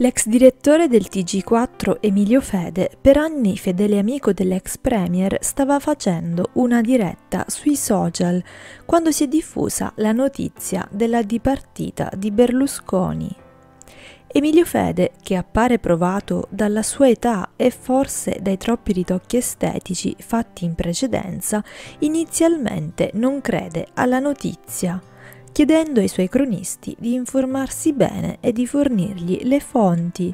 L'ex direttore del TG4 Emilio Fede, per anni fedele amico dell'ex premier, stava facendo una diretta sui social quando si è diffusa la notizia della dipartita di Berlusconi. Emilio Fede, che appare provato dalla sua età e forse dai troppi ritocchi estetici fatti in precedenza, inizialmente non crede alla notizia chiedendo ai suoi cronisti di informarsi bene e di fornirgli le fonti.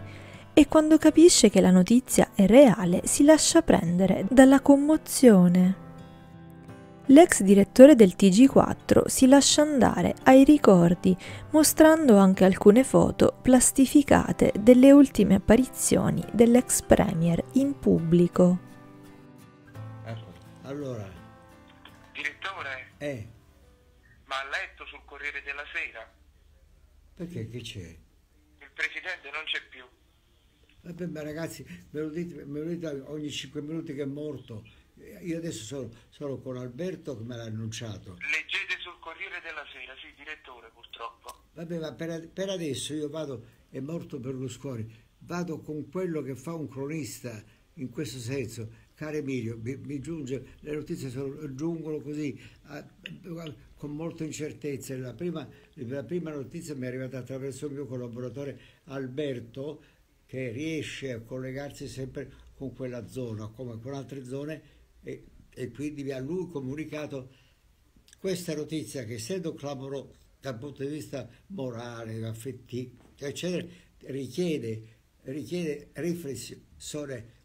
E quando capisce che la notizia è reale si lascia prendere dalla commozione. L'ex direttore del TG4 si lascia andare ai ricordi, mostrando anche alcune foto plastificate delle ultime apparizioni dell'ex premier in pubblico. Allora, Direttore, eh, ma ha letto sul Corriere della Sera? perché che c'è? Il presidente non c'è più. Vabbè, ma ragazzi, me lo dite, me lo dite ogni 5 minuti che è morto. Io adesso sono, sono con Alberto che me l'ha annunciato. Leggete sul Corriere della Sera, sì, direttore, purtroppo. Vabbè, ma per, per adesso io vado, è morto Berlusconi, vado con quello che fa un cronista in questo senso. Caro Emilio, mi, mi giunge, le notizie sono, giungono così, a- con molta incertezza. La prima, la prima notizia mi è arrivata attraverso il mio collaboratore Alberto, che riesce a collegarsi sempre con quella zona, come con altre zone, e, e quindi a lui comunicato questa notizia che essendo clamorosa dal punto di vista morale, affettivo, eccetera, richiede, richiede riflessione,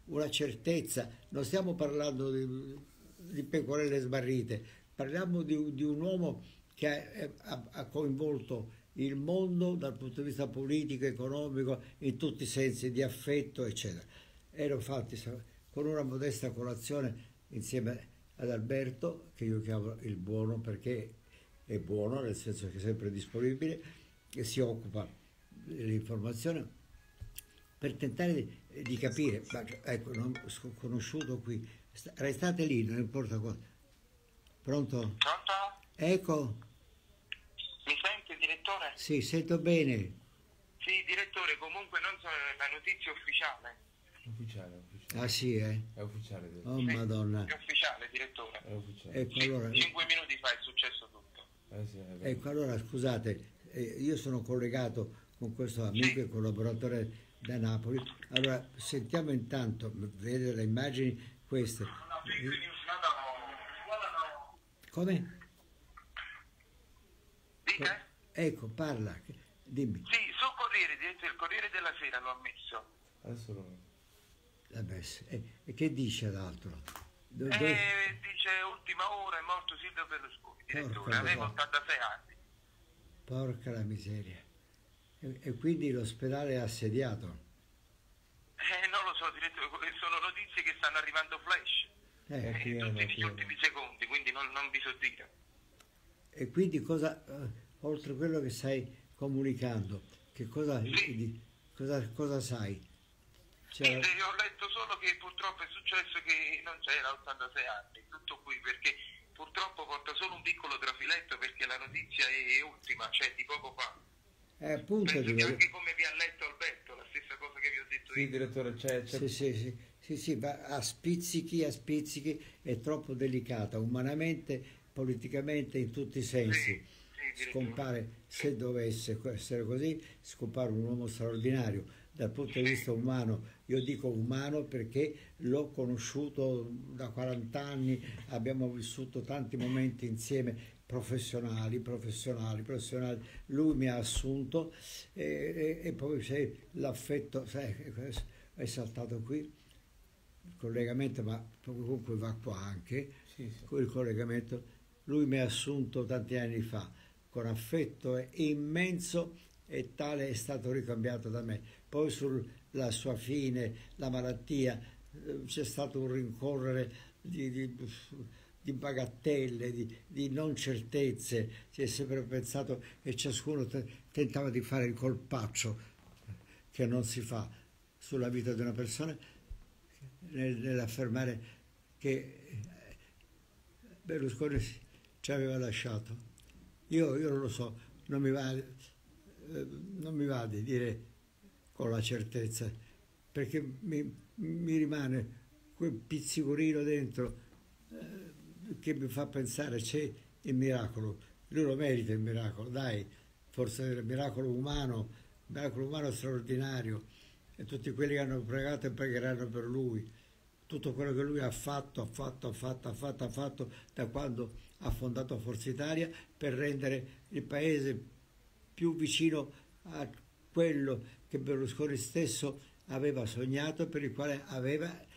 una certezza. Non stiamo parlando di, di pecorelle sbarrite, parliamo di, di un uomo che ha, ha- coinvolto il mondo dal punto di vista politico, economico, in tutti i sensi, di affetto, eccetera. Ero fatti con una modesta colazione insieme ad Alberto, che io chiamo il buono perché è buono, nel senso che è sempre disponibile, che si occupa dell'informazione, per tentare di, di capire, ma ecco, non ho conosciuto qui, Sta- restate lì, non importa cosa. Pronto? Pronto? Ecco, Mi sente, direttore? sì, sento bene. Sì, direttore, comunque non so, la notizia ufficiale. Ufficiale, ufficiale. Ah sì, eh? È ufficiale. detto. Oh Sì, madonna. È ufficiale, direttore. È ufficiale. Ecco allora, Cinque minuti fa è successo tutto. Eh sì, ecco allora scusate, eh, io sono collegato con questo amico e collaboratore da Napoli. Allora sentiamo intanto, vedete le immagini queste. Come? Dite? Ecco, parla, dimmi. Sì, sul Corriere, il Corriere della Sera lo ha messo. Adesso lo... Vabbè, s- e, che dice l'altro? Do- do- Eh, dice ultima ora è morto Silvio Berlusconi, direttore, Porca aveva miseria. 86 anni. Porca la miseria. E, e quindi l'ospedale è assediato. Eh, non lo so, direttore, sono notizie che stanno arrivando flash. Eh, eh, pieno, tutti negli pieno. ultimi secondi, quindi non, non vi so dire. E quindi cosa, eh, oltre a quello che stai comunicando, che cosa, di- cosa, cosa sai? C'era- Niente, ho letto solo che purtroppo è successo che non c'era a 86 anni, tutto qui, perché purtroppo porta solo un piccolo trafiletto perché la notizia è ultima, cioè di poco fa. Eh, appunto, anche come vi ha letto Alberto, la stessa cosa che vi ho detto Sì, io. direttore, c'è... c'è... sì, sì, sì, sì, sì, va a spizzichi, a spizzichi, è troppo delicata, umanamente, politicamente, in tutti i sensi. Sì, sì. Scompare, se dovesse essere così, scompare un uomo straordinario. Dal punto di vista umano, io dico umano perché l'ho conosciuto da 40 anni, abbiamo vissuto tanti momenti insieme, professionali, professionali, professionali. Lui mi ha assunto e, e- e poi c'è l'affetto, sai, è saltato qui il collegamento, ma comunque va qua anche Sì, sì. quel collegamento, lui mi ha assunto tanti anni fa con affetto immenso e tale è stato ricambiato da me. Poi sulla sua fine, la malattia, eh, c'è stato un rincorrere di, di- di bagattelle, di, di non certezze, si è sempre pensato e ciascuno te- tentava di fare il colpaccio che non si fa sulla vita di una persona nel- nell'affermare che eh, Berlusconi ci aveva lasciato. Io, io non lo so, non mi va, eh, non mi va di dire con la certezza, perché mi, mi rimane quel pizzicorino dentro eh, che mi fa pensare c'è il miracolo, lui lo merita il miracolo, dai, forse il miracolo umano, il miracolo umano straordinario, e tutti quelli che hanno pregato e pregheranno per lui, tutto quello che lui ha fatto, ha fatto, ha fatto, ha fatto, ha fatto da quando ha fondato Forza Italia per rendere il paese più vicino a quello che Berlusconi stesso aveva sognato, per il quale aveva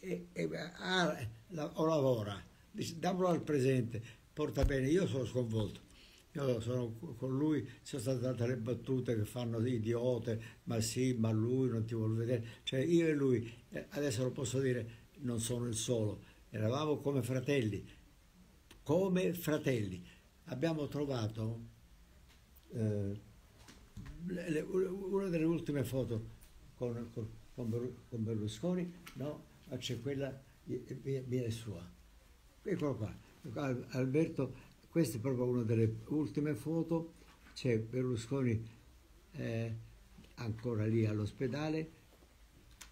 e, e ha, la, o lavora. Dice, damolo al presente, porta bene. Io sono sconvolto. Io sono con lui, sono state date le battute che fanno idiote, ma sì, ma lui non ti vuole vedere. Cioè io e lui, eh, adesso lo posso dire, non sono il solo, eravamo come fratelli, come fratelli. Abbiamo trovato eh, una delle ultime foto con, con, con Berlusconi, no? C'è quella, viene sua. Eccolo qua, Alberto questa è proprio una delle ultime foto, c'è Berlusconi eh, ancora lì all'ospedale,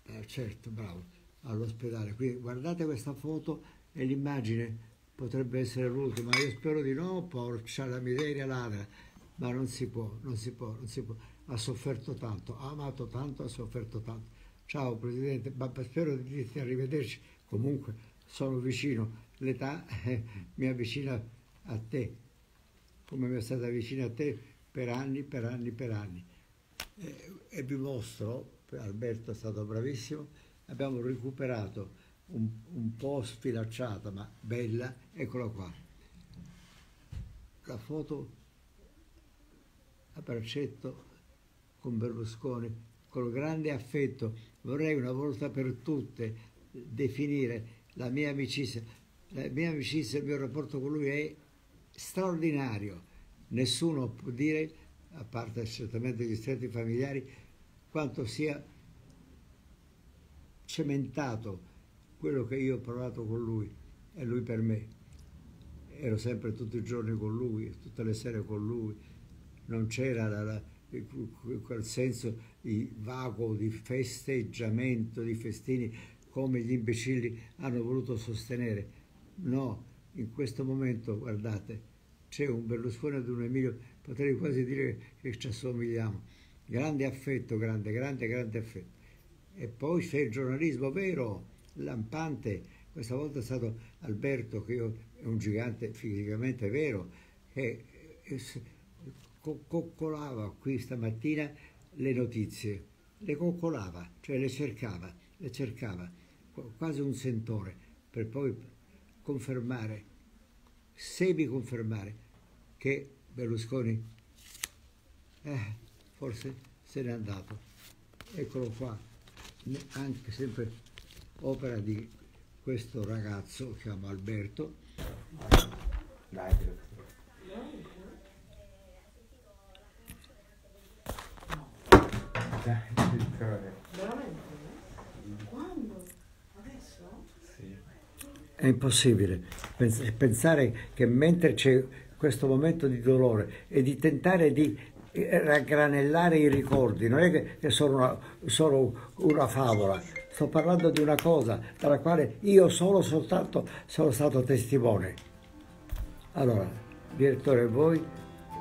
eh, certo, bravo, all'ospedale. Qui guardate questa foto e l'immagine. Potrebbe essere l'ultima, io spero di no, porca la miseria ladra, ma non si può, non si può, non si può. Ha sofferto tanto, ha amato tanto, ha sofferto tanto. Ciao Presidente, ma spero di dirti arrivederci, comunque sono vicino, l'età eh, mi avvicina a te, come mi è stata vicina a te per anni, per anni, per anni. E, e vi mostro, Alberto è stato bravissimo, abbiamo recuperato un, un po' sfilacciata ma bella, eccola qua. La foto a braccetto con Berlusconi, con grande affetto. Vorrei una volta per tutte definire la mia amicizia. La mia amicizia, il mio rapporto con lui è straordinario. Nessuno può dire, a parte certamente gli stretti familiari, quanto sia cementato quello che io ho provato con lui e lui per me. Ero sempre tutti i giorni con lui, tutte le sere con lui. Non c'era quel senso di vago, di festeggiamento, di festini come gli imbecilli hanno voluto sostenere. No, in questo momento, guardate, c'è un Berlusconi ed un Emilio, potrei quasi dire che ci assomigliamo. Grande affetto, grande, grande, grande affetto. E poi c'è il giornalismo vero, lampante. Questa volta è stato Alberto, che io, è un gigante fisicamente vero, che eh, coccolava qui stamattina le notizie, le coccolava, cioè le cercava, le cercava, quasi un sentore, per poi confermare semi-confermare che Berlusconi eh, forse se n'è andato. Eccolo qua, anche sempre opera di questo ragazzo, che chiamo Alberto. Dai, Veramente? Quando? Adesso? Sì. È impossibile pensare che mentre c'è questo momento di dolore e di tentare di eh, raggranellare i ricordi, non è che è solo una, solo una favola, sto parlando di una cosa dalla quale io solo soltanto sono stato testimone. Allora, direttore, voi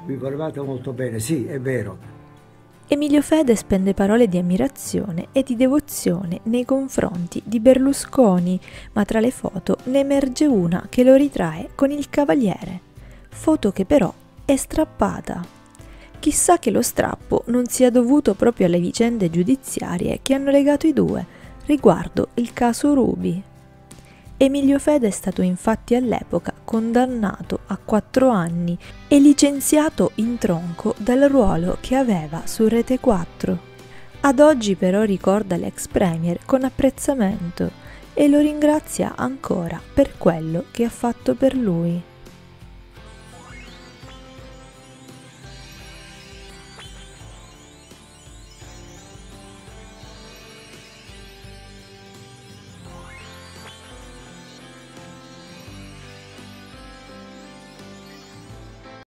vi volevate molto bene, sì, è vero, Emilio Fede spende parole di ammirazione e di devozione nei confronti di Berlusconi, ma tra le foto ne emerge una che lo ritrae con il cavaliere, foto che però è strappata. Chissà che lo strappo non sia dovuto proprio alle vicende giudiziarie che hanno legato i due riguardo il caso Rubi. Emilio Fede è stato infatti all'epoca condannato a quattro anni e licenziato in tronco dal ruolo che aveva su Rete 4. Ad oggi però ricorda l'ex premier con apprezzamento e lo ringrazia ancora per quello che ha fatto per lui.